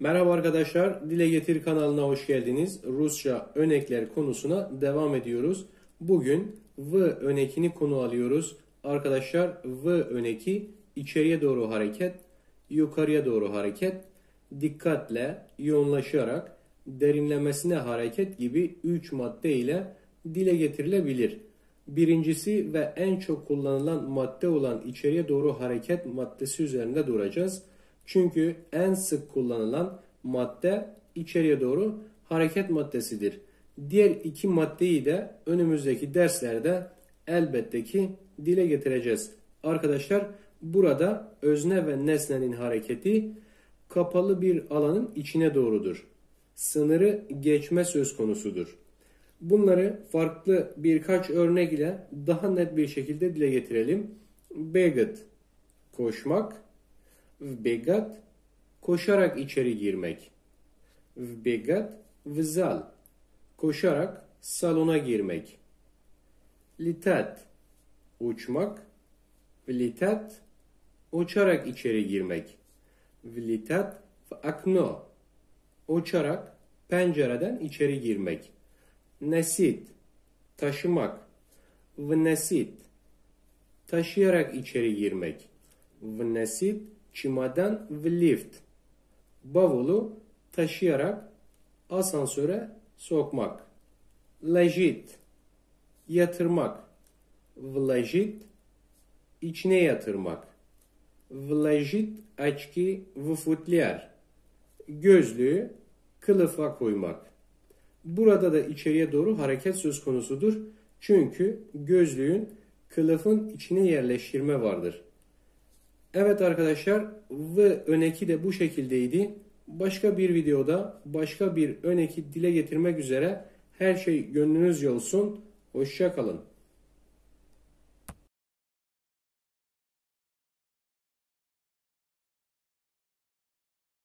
Merhaba arkadaşlar, Dile Getir kanalına hoş geldiniz. Rusça örnekler konusuna devam ediyoruz. Bugün V örnekini konu alıyoruz. Arkadaşlar V örneki içeriye doğru hareket, yukarıya doğru hareket, dikkatle, yoğunlaşarak, derinlemesine hareket gibi 3 madde ile dile getirilebilir. Birincisi ve en çok kullanılan madde olan içeriye doğru hareket maddesi üzerinde duracağız. Çünkü en sık kullanılan madde içeriye doğru hareket maddesidir. Diğer iki maddeyi de önümüzdeki derslerde elbette ki dile getireceğiz. Arkadaşlar burada özne ve nesnenin hareketi kapalı bir alanın içine doğrudur. Sınırı geçme söz konusudur. Bunları farklı birkaç örnek ile daha net bir şekilde dile getirelim. Beget koşmak, Vbegat koşarak içeri girmek. Vbegat vzal koşarak salona girmek. Litat uçmak. Vlitat uçarak içeri girmek. Vlitat v akno uçarak pencereden içeri girmek. Nesit taşımak. Vnesit taşıyarak içeri girmek. Vnesit çimadan в lift. Bavulu taşıyarak asansöre sokmak. Lejit yatırmak. Vlejit içine yatırmak. Vlejit açki v futlyar. Gözlüğü kılıfa koymak. Burada da içeriye doğru hareket söz konusudur. Çünkü gözlüğün kılıfın içine yerleştirme vardır. Evet arkadaşlar V öneki de bu şekildeydi. Başka bir videoda başka bir öneki dile getirmek üzere her şey gönlünüzce olsun. Hoşçakalın.